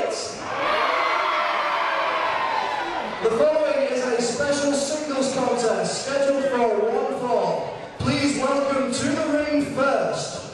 The following is a special singles contest scheduled for one fall. Please welcome to the ring first,